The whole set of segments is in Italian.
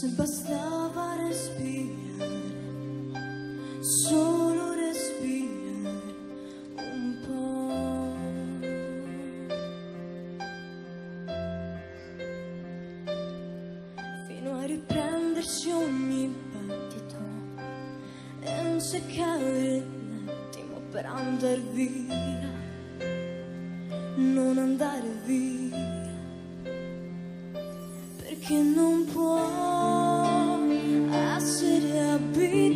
se bastava respirare, solo respirare un po'. Fino a riprendersi ogni battito e non si cadere un attimo per andar via, non andare via, perché non puoi. lui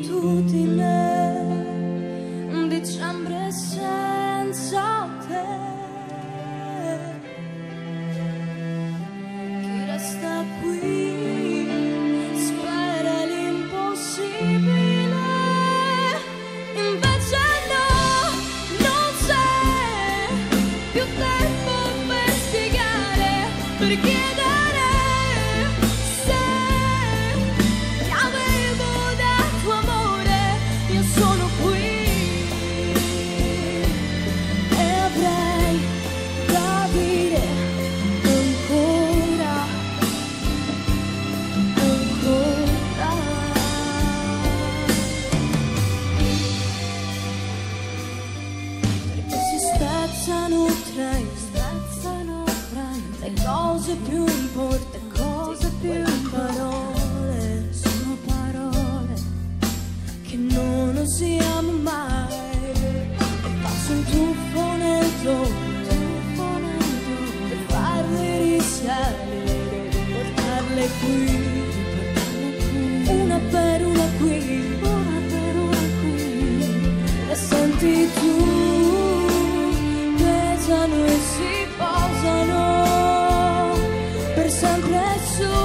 cosa più importa, cosa più parole, sono parole che non usiamo mai. E passo un tuffo nel tuffo per farle risalire, portarle qui. so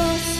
paso.